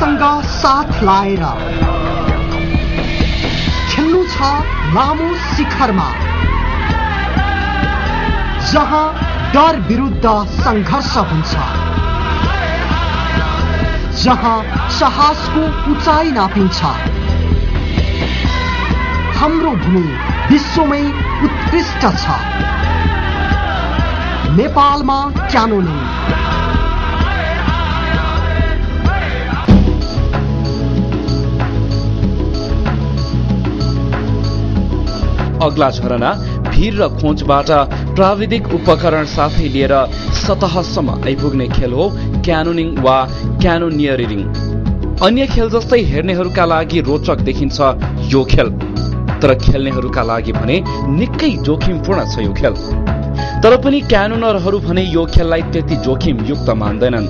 हामीसँग साथ लाएर खेल्नु छ लामो शिखरमा जहाँ डर विरुद्ध सङ्घर्ष हुन्छ। जहाँ साहसको उचाइ नापिन्छ। हाम्रो भूमि विश्वमै उत्कृष्ट छ। नेपालमा क्यानोनिङ। अग्ला झरना भिर र खोजबाट प्राविधिक उपकरण साथै लिएर सतहसम्म आइपुग्ने खेल हो क्यानोनिङ वा क्यानोनियरिङ। अन्य खेल जस्तै हेर्नेहरूका लागि रोचक देखिन्छ यो खेल। तर खेल्नेहरूका लागि भने निकै जोखिमपूर्ण छ यो खेल। तर पनि क्यानोनरहरू भने यो खेललाई त्यति जोखिम युक्त मान्दैनन्।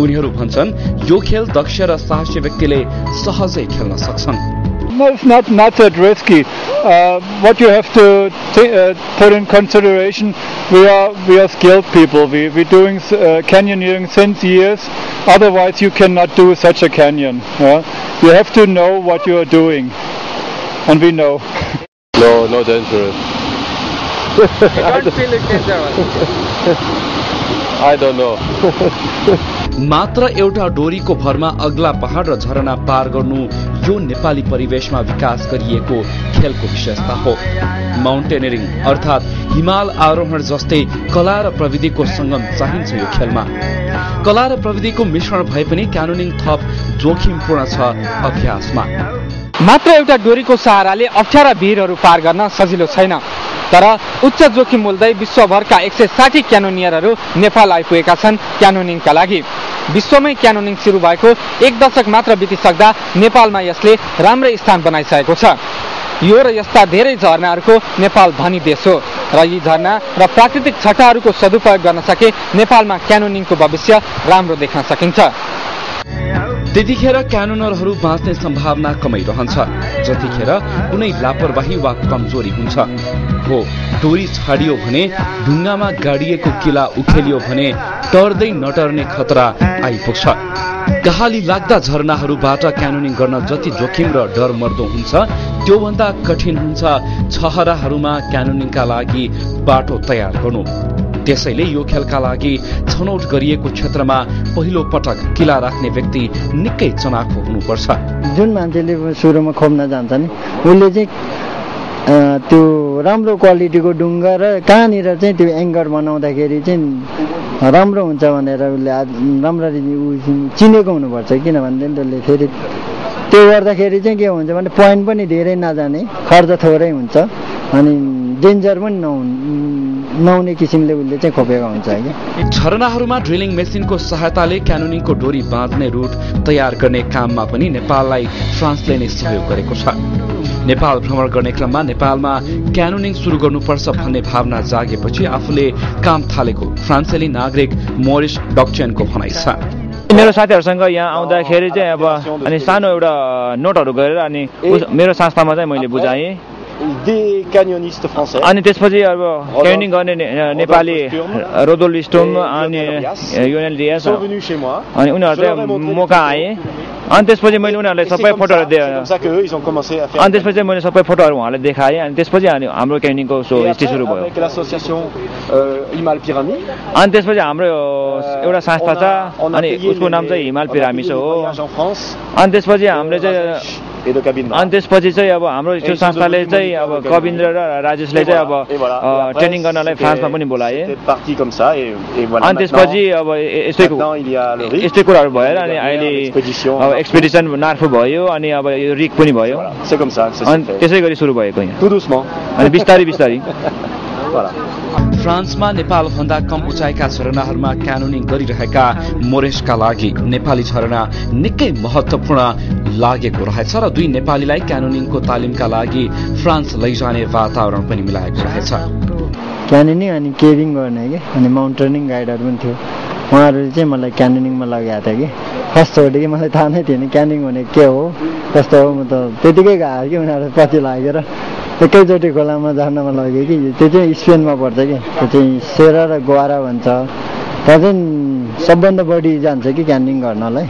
उनीहरू भन्छन् यो खेल दक्ष र साहसी व्यक्तिले सहजै खेल्न सक्छन्। No, it's not, not that risky. Uh, what you have to uh, put in consideration, we are we are skilled people. We we're doing uh, canyoneering since years. Otherwise, you cannot do such a canyon. Yeah? You have to know what you are doing, and we know. No, no dangerous. I don't feel it dangerous. I don't know. मात्र एउटा डोरीको भरमा अग्ला पहाड र झरना पार गर्नु यो नेपाली परिवेशमा विकास गरिएको खेलको विशेषता हो। माउन्टेनरिङ अर्थात् हिमाल आरोहण जस्तै कला र प्रविधिको सङ्गम चाहिन्छ यो खेलमा। कला र प्रविधिको मिश्रण भए पनि क्यानोनिङ थप जोखिमपूर्ण छ अभ्यासमा। मात्र एउटा डोरीको सहाराले अप्ठ्यारा भिरहरू पार गर्न सजिलो छैन। तर उच्च जोखिम मोल्दै विश्वभरका एक सय साठी क्यानोनियरहरू नेपाल आइपुगेका छन् क्यानोनिङका लागि। विश्वमै क्यानोनिङ सुरु भएको एक दशक मात्र बितिसक्दा नेपालमा यसले राम्रै स्थान बनाइसकेको छ। यो र यस्ता धेरै झरनाहरूको नेपाल धनी देश हो र यी झरना र प्राकृतिक छटाहरूको सदुपयोग गर्न सके नेपालमा क्यानोनिङको भविष्य राम्रो देख्न सकिन्छ। त्यतिखेर क्यानोनरहरू बाँच्ने सम्भावना कमै रहन्छ। जतिखेर कुनै लापरवाही वा कमजोरी हुन्छ। हो डोरी छाडियो भने ढुङ्गामा गाडिएको किला उखेलियो भने टर्दै नटर्ने खतरा आइपुग्छ। कहाली लाग्दा झरनाहरूबाट क्यानोनिङ गर्न जति जोखिम र डर मर्दो हुन्छ त्योभन्दा कठिन हुन्छ छहराहरूमा क्यानोनिङका लागि बाटो तयार गर्नु। त्यसैले यो खेलका लागि छनौट गरिएको क्षेत्रमा पहिलो पटक किला राख्ने व्यक्ति निकै चनाखो हुनुपर्छ। जुन मान्छेले सुरुमा खोप्न जान्छ नि उसले चाहिँ त्यो राम्रो क्वालिटीको ढुङ्गा र कहाँनिर चाहिँ त्यो एङ्गर बनाउँदाखेरि चाहिँ राम्रो हुन्छ भनेर उसले राम्ररी चिनेको हुनुपर्छ। किनभने त्यसले फेरि त्यो गर्दाखेरि चाहिँ के हुन्छ भने पोइन्ट पनि धेरै नजाने खर्च थोरै हुन्छ। अनि डेन्जर पनि नहुने नहुने किसिमले उसले चाहिँ खोपेको हुन्छ कि झरनाहरूमा ड्रिलिङ मेसिनको सहायताले क्यानोनिङको डोरी बाँध्ने रुट तयार गर्ने काममा पनि नेपाललाई फ्रान्सले नै सहयोग गरेको छ। नेपाल भ्रमण गर्ने क्रममा नेपालमा क्यानोनिङ सुरु गर्नुपर्छ भन्ने भावना जागेपछि आफूले काम थालेको फ्रान्सेली नागरिक मोरिस डक्चेनको भनाइ छ। मेरो साथीहरूसँग यहाँ आउँदाखेरि चाहिँ अब अनि सानो एउटा नोटहरू गरेर अनि मेरो संस्थामा चाहिँ मैले बुझाएँ। Des canyonistes français. अनि त्यसपछि अब क्यानिङ गर्ने नेपाली रोदोल स्टोम अनि युएनएल डिएस अनि उनीहरू चाहिँ म कहाँ आएँ अनि त्यसपछि मैले उनीहरूलाई सबै फोटोहरू दिएँ अनि त्यसपछि मैले सबै फोटोहरू उहाँलाई देखाएँ अनि त्यसपछि अनि हाम्रो क्यानिङको सो हिस्ट्री सुरु भयो अनि त्यसपछि हाम्रो एउटा संस्था छ अनि उसको नाम चाहिँ हिमाल पिरामिस हो अनि त्यसपछि हामीले चाहिँ अनि त्यसपछि चाहिँ अब हाम्रो त्यो संस्थाले चाहिँ अब कविन्द्र र राजेशले चाहिँ अब ट्रेनिङ गर्नलाई फ्रान्समा पनि बोलाए। अनि त्यसपछि अब यस्तै यस्तै कुराहरू भयो अनि अहिले अब एक्सपिडिसन नार्फु भयो अनि अब यो रिक पनि भयो। अनि त्यसै गरी सुरु भएको यहाँ। अनि बिस्तारै बिस्तारै। फ्रान्समा नेपालभन्दा कम उचाइका झरनाहरूमा क्यानोनिङ गरिरहेका मोरेसका लागि नेपाली झरना निकै महत्वपूर्ण लागेको रहेछ र दुई नेपालीलाई क्यानोनिङको तालिमका लागि फ्रान्स लैजाने वातावरण पनि मिलाएको रहेछ। क्यानोनिङ अनि केभिङ गर्ने कि? अनि माउन्टेनिङ गाइडहरू पनि थियो। उहाँहरूले चाहिँ मलाई क्यानोनिङमा लगाएको थियो कि। फर्स्टचोटि मलाई थाहा नै थिएन क्यानिङ भने के हो। कस्तो हो? म त त्यतिकै गएको कि उनीहरू पछि लागेर। एकैचोटि खोलामा झर्नमा लग्यो कि? त्यो चाहिँ स्पेनमा पर्छ कि? त्यो चाहिँ सेरा र गुवारा भन्छ। त्यहाँ चाहिँ सबभन्दा बढी जान्छ कि क्यान्डिङ गर्नलाई?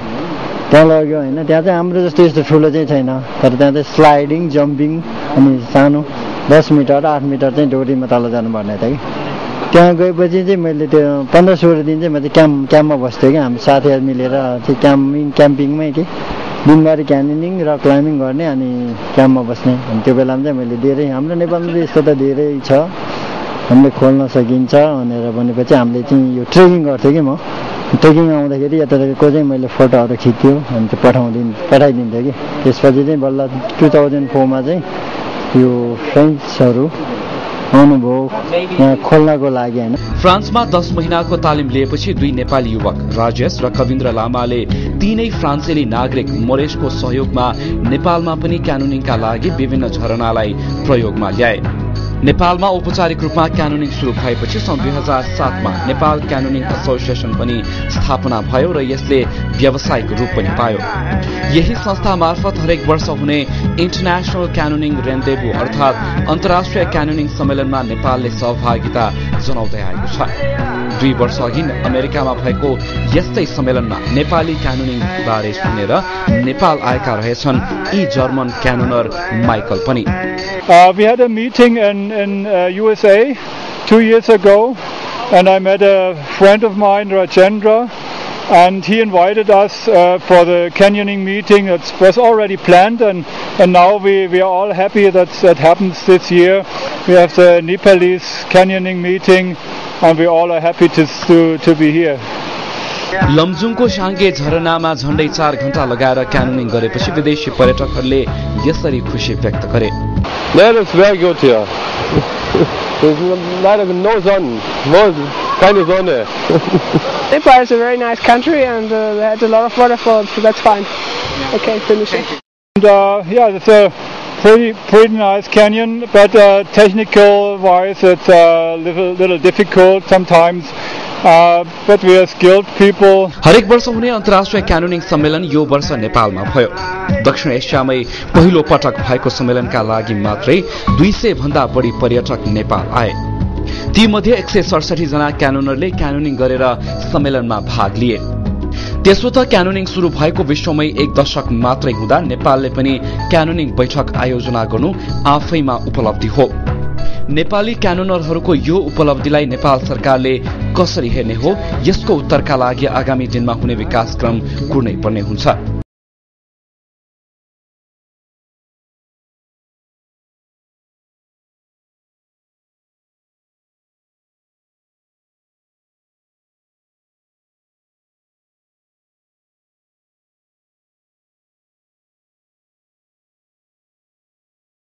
त्यहाँ लग्यो होइन। त्यहाँ चाहिँ हाम्रो जस्तो यस्तो ठुलो चाहिँ छैन। तर त्यहाँ चाहिँ स्लाइडिङ जम्पिङ अनि सानो दस मिटर आठ मिटर चाहिँ डोरीमा तल जानुपर्ने थियो कि? त्यहाँ गएपछि चाहिँ मैले त्यो पन्ध्र सोह्र दिन चाहिँ म चाहिँ क्याम्प क्याम्पमा बस्थेँ कि। हामी साथीहरू मिलेर चाहिँ क्याम्पिङ क्याम्पिङमै कि? दिनभरि क्यानिनिङ र क्लाइम्बिङ गर्ने अनि क्याम्पमा बस्ने। अनि त्यो बेलामा चाहिँ मैले धेरै हाम्रो नेपालमा चाहिँ यस्तो त धेरै छ। हामीले खोल्न सकिन्छ भनेर भनेपछि हामीले चाहिँ यो ट्रेकिङ गर्थेँ कि म। ट्रेकिङ आउँदाखेरि यताको चाहिँ मैले फोटोहरू खिच्थ्यो अनि त्यो पठाउँदिन पठाइदिन्थेँ कि। त्यसपछि चाहिँ बल्ल टु थाउजन्ड फोरमा चाहिँ यो फ्रेन्ड्सहरू यहाँ खोल्नको लागि होइन। फ्रान्समा दस महिनाको तालिम लिएपछि दुई नेपाली युवक राजेश र कविन्द्र लामाले तीनै फ्रान्सेली नागरिक मोरेसको सहयोगमा नेपालमा पनि क्यानोनिङका लागि विभिन्न झरनालाई प्रयोगमा ल्याए। नेपालमा औपचारिक रूपमा क्यानोनिङ शुरू भएपछि सन् दुई हजार सातमा नेपाल क्यानोनिङ एसोसिएसन पनि स्थापना भयो र यसले व्यावसायिक रूप पनि पायो। यही संस्था मार्फत हरेक वर्ष हुने इन्टरनेसनल क्यानोनिङ रेन्डेबु अर्थात अन्तर्राष्ट्रिय क्यानोनिङ सम्मेलनमा नेपालले सहभागिता जनाउँदै आएको छ। दुई वर्ष अघि अमेरिकामा भएको यस्तै सम्मेलनमा नेपाली क्यानोनिङ बारे सुनेर नेपाल आएका रहेछन् यी जर्मन क्यानोनर माइकल पनि We had a meeting in, in uh, USA two years ago and I met a friend of mine, Rajendra, and he invited us uh, for the canyoning meeting. It was already planned, and, and now we, we are all happy that that happens this year. We have the Nepalese canyoning meeting, and we all are happy to, to, to be here. लमजुङको साङ्गे झरनामा झण्डै चार घण्टा लगाएर canyoning गरेपछि विदेशी पर्यटकहरूले यसरी खुसी व्यक्त गरे Yeah, that's very good here. There's leider no sun, no, keine Sonne. Nepal is a very nice country and uh, they had a lot of waterfalls, so that's fine. Okay, finish it. And uh, yeah, it's a pretty pretty nice canyon, but uh, technical wise, it's a little little difficult sometimes. Uh, we are skilled people. हरेक वर्ष हुने अन्तर्राष्ट्रिय canyoning सम्मेलन यो वर्ष नेपालमा भयो दक्षिण एसियामै पहिलो पटक भएको सम्मेलनका लागि मात्रै दुई सय भन्दा बढी पर्यटक नेपाल आए तीमध्ये एक सय सडसठी जना क्यानोनरले क्यानोनिङ गरेर सम्मेलनमा भाग लिए त्यसो त क्यानोनिङ शुरू भएको विश्वमै एक दशक मात्रै हुँदा नेपालले पनि क्यानोनिङ बैठक आयोजना गर्नु आफैमा उपलब्धि हो। नेपाली क्यानोनरहरूको यो उपलब्धिलाई नेपाल सरकारले कसरी हेर्ने हो यसको उत्तरका लागि आगामी दिनमा हुने विकासक्रम कुर्नै पर्ने हुन्छ।